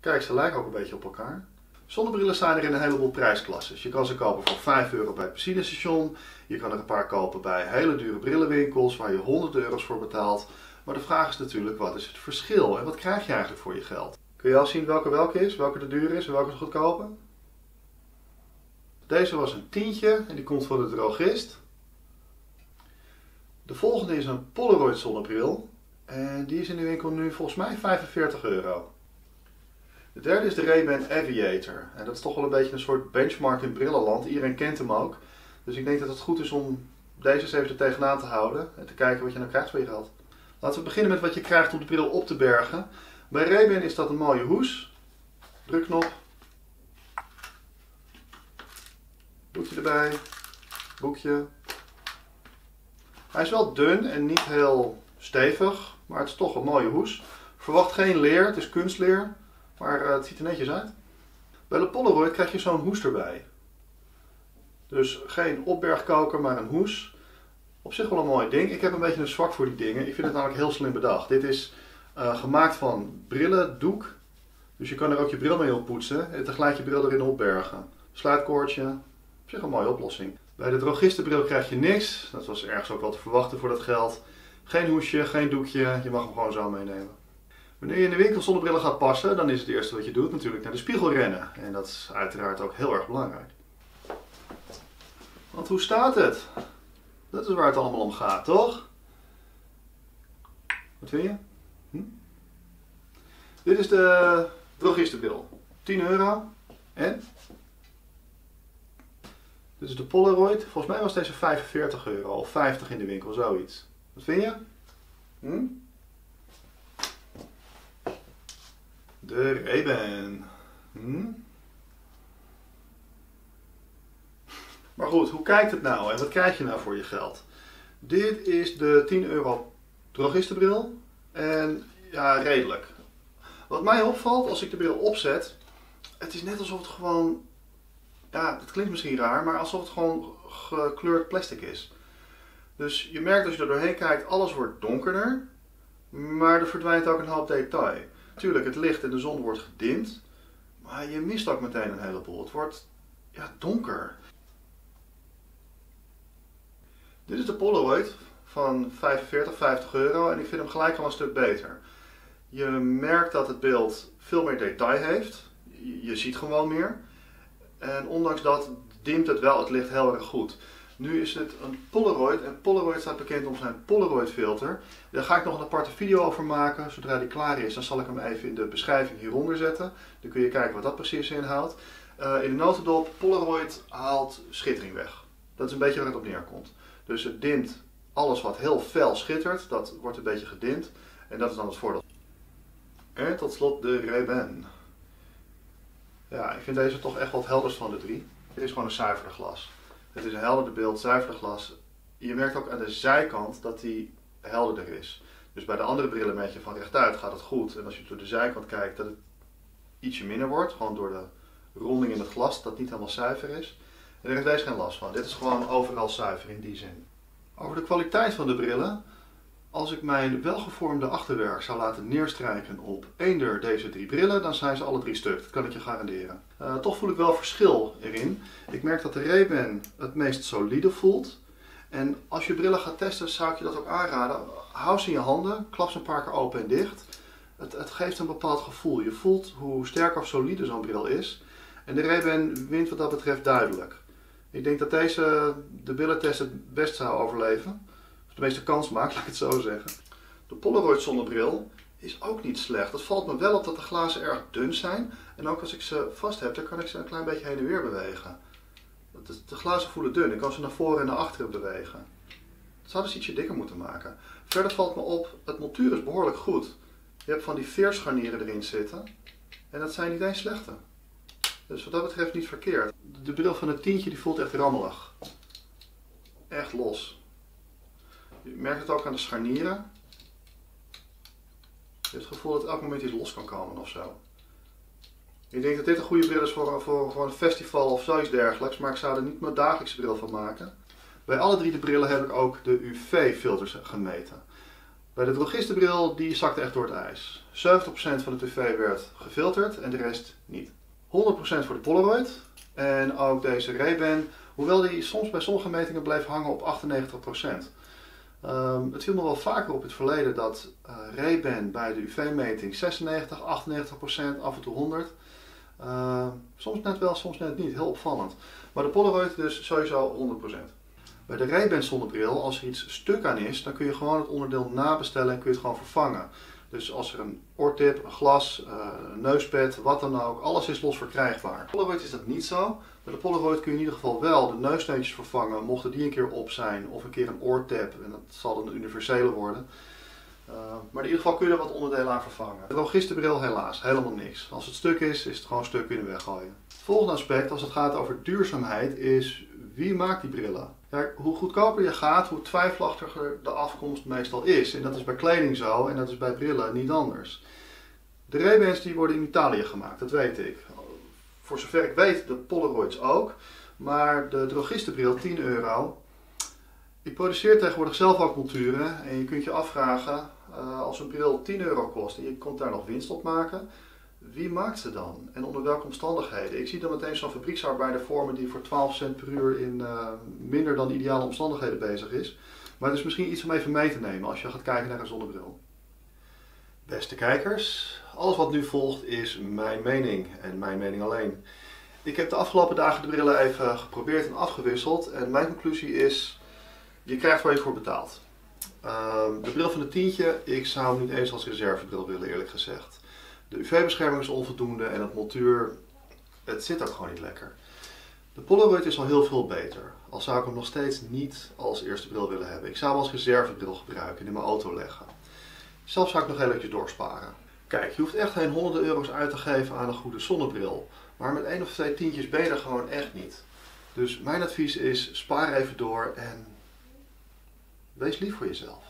Kijk, ze lijken ook een beetje op elkaar. Zonnebrillen zijn er in een heleboel prijsklasses. Je kan ze kopen voor 5 euro bij het benzinestation. Je kan er een paar kopen bij hele dure brillenwinkels waar je 100 euro's voor betaalt. Maar de vraag is natuurlijk, wat is het verschil en wat krijg je eigenlijk voor je geld? Kun je al zien welke welke is, welke de duur is en welke de goedkope? Deze was een tientje en die komt van de drogist. De volgende is een Polaroid zonnebril. En die is in de winkel nu volgens mij 45 euro. De derde is de Ray-Ban Aviator. En dat is toch wel een beetje een soort benchmark in brillenland. Iedereen kent hem ook. Dus ik denk dat het goed is om deze eens even tegenaan te houden. En te kijken wat je nou krijgt voor je geld. Laten we beginnen met wat je krijgt om de bril op te bergen. Bij Ray-Ban is dat een mooie hoes. Drukknop. Boekje erbij. Boekje. Hij is wel dun en niet heel stevig. Maar het is toch een mooie hoes. Verwacht geen leer, het is kunstleer. Maar uh, het ziet er netjes uit. Bij de Polaroid krijg je zo'n hoes erbij. Dus geen opbergkoker, maar een hoes. Op zich wel een mooi ding. Ik heb een beetje een zwak voor die dingen. Ik vind het namelijk heel slim bedacht. Dit is uh, gemaakt van brillen, doek. Dus je kan er ook je bril mee op poetsen en tegelijk je bril erin opbergen. Sluitkoordje. Op zich een mooie oplossing. Bij de drogistenbril krijg je niks. Dat was ergens ook wel te verwachten voor dat geld. Geen hoesje, geen doekje. Je mag hem gewoon zo meenemen. Wanneer je in de winkel zonnebrillen gaat passen, dan is het eerste wat je doet natuurlijk naar de spiegel rennen. En dat is uiteraard ook heel erg belangrijk. Want hoe staat het? Dat is waar het allemaal om gaat, toch? Wat vind je? Hm? Dit is de drogistenbril. 10 euro. En? Dit is de Polaroid. Volgens mij was deze 45 euro of 50 in de winkel, zoiets. Wat vind je? Hm? De Ray-Ban. Hm? Maar goed, hoe kijkt het nou en wat krijg je nou voor je geld? Dit is de 10 euro drogistenbril. En ja, redelijk. Wat mij opvalt als ik de bril opzet, het is net alsof het gewoon, ja, het klinkt misschien raar, maar alsof het gewoon gekleurd plastic is. Dus je merkt als je er doorheen kijkt, alles wordt donkerder, maar er verdwijnt ook een hoop detail. Natuurlijk, het licht en de zon wordt gedimd, maar je mist ook meteen een heleboel. Het wordt ja, donker. Dit is de Polaroid van 45, 50 euro en ik vind hem gelijk al een stuk beter. Je merkt dat het beeld veel meer detail heeft. Je ziet gewoon meer. En ondanks dat dimt het wel het licht heel erg goed. Nu is het een Polaroid en Polaroid staat bekend om zijn Polaroid filter. Daar ga ik nog een aparte video over maken. Zodra die klaar is, dan zal ik hem even in de beschrijving hieronder zetten. Dan kun je kijken wat dat precies inhoudt. Uh, in de notendop, Polaroid haalt schittering weg. Dat is een beetje waar het op neerkomt. Dus het dimt alles wat heel fel schittert, dat wordt een beetje gedimd. En dat is dan het voordeel. En tot slot de Ray-Ban. Ja, ik vind deze toch echt het helderst van de drie. Het is gewoon een zuiverder glas. Het is een helderder beeld, zuiverder glas. Je merkt ook aan de zijkant dat die helderder is. Dus bij de andere brillen merk je van rechtuit gaat het goed. En als je door de zijkant kijkt dat het ietsje minder wordt. Gewoon door de ronding in het glas dat niet helemaal zuiver is. En daar heeft deze geen last van. Dit is gewoon overal zuiver in die zin. Over de kwaliteit van de brillen. Als ik mijn welgevormde achterwerk zou laten neerstrijken op eender deze drie brillen, dan zijn ze alle drie stuk. Dat kan ik je garanderen. Uh, toch voel ik wel verschil erin. Ik merk dat de Ray-Ban het meest solide voelt. En als je brillen gaat testen, zou ik je dat ook aanraden. Hou ze in je handen, klap ze een paar keer open en dicht. Het, het geeft een bepaald gevoel. Je voelt hoe sterk of solide zo'n bril is. En de Ray-Ban wint wat dat betreft duidelijk. Ik denk dat deze de brillentest het best zou overleven de meeste kans maakt, laat ik het zo zeggen. De Polaroid zonnebril is ook niet slecht. Het valt me wel op dat de glazen erg dun zijn. En ook als ik ze vast heb, dan kan ik ze een klein beetje heen en weer bewegen. De glazen voelen dun. Ik kan ze naar voren en naar achteren bewegen. Het zou dus ietsje dikker moeten maken. Verder valt me op, het montuur is behoorlijk goed. Je hebt van die veerscharnieren erin zitten. En dat zijn niet eens slechte. Dus wat dat betreft niet verkeerd. De bril van het tientje die voelt echt rammelig. Echt los. Je merkt het ook aan de scharnieren. Je hebt het gevoel dat elk moment iets los kan komen of zo. Ik denk dat dit een goede bril is voor, voor, voor een festival of zoiets dergelijks, maar ik zou er niet mijn dagelijkse bril van maken. Bij alle drie de brillen heb ik ook de UV-filters gemeten. Bij de drogistenbril, die zakte echt door het ijs. 70% van de tv werd gefilterd en de rest niet. 100% voor de Polaroid. En ook deze Ray-Ban, hoewel die soms bij sommige metingen bleef hangen op 98%. Um, het viel me wel vaker op het verleden dat uh, Ray-Ban bij de UV-meting 96, 98%, af en toe 100. Uh, soms net wel, soms net niet. Heel opvallend. Maar de Polaroid dus sowieso 100%. Bij de Ray-Ban zonnebril, als er iets stuk aan is, dan kun je gewoon het onderdeel nabestellen en kun je het gewoon vervangen. Dus als er een oortip, een glas, uh, een neuspet, wat dan ook, alles is los verkrijgbaar. Bij Polaroid is dat niet zo. Bij de Polaroid kun je in ieder geval wel de neusneutjes vervangen, mochten die een keer op zijn, of een keer een oortip, en dat zal dan een universele worden. Uh, maar in ieder geval kun je er wat onderdelen aan vervangen. De logistenbril helaas, helemaal niks. Als het stuk is, is het gewoon stuk kunnen weggooien. Het volgende aspect, als het gaat over duurzaamheid, is wie maakt die brillen? Hoe goedkoper je gaat, hoe twijfelachtiger de afkomst meestal is. En dat is bij kleding zo en dat is bij brillen niet anders. De ray die worden in Italië gemaakt, dat weet ik. Voor zover ik weet, de Polaroids ook. Maar de drogistenbril, 10 euro. Ik produceer tegenwoordig zelf ook monturen en je kunt je afvragen, uh, als een bril 10 euro kost je komt daar nog winst op maken, wie maakt ze dan? En onder welke omstandigheden? Ik zie dan meteen zo'n fabrieksarbeider voor me die voor 12 cent per uur in uh, minder dan ideale omstandigheden bezig is. Maar het is misschien iets om even mee te nemen als je gaat kijken naar een zonnebril. Beste kijkers, alles wat nu volgt is mijn mening en mijn mening alleen. Ik heb de afgelopen dagen de brillen even geprobeerd en afgewisseld en mijn conclusie is, je krijgt waar je voor betaalt. Uh, de bril van de tientje, ik zou hem niet eens als reservebril willen eerlijk gezegd. De UV-bescherming is onvoldoende en het montuur, het zit ook gewoon niet lekker. De Polaroid is al heel veel beter, al zou ik hem nog steeds niet als eerste bril willen hebben. Ik zou hem als reservebril gebruiken en in mijn auto leggen. Zelf zou ik nog eventjes doorsparen. Kijk, je hoeft echt geen honderden euro's uit te geven aan een goede zonnebril. Maar met één of twee tientjes ben je er gewoon echt niet. Dus mijn advies is, spaar even door en wees lief voor jezelf.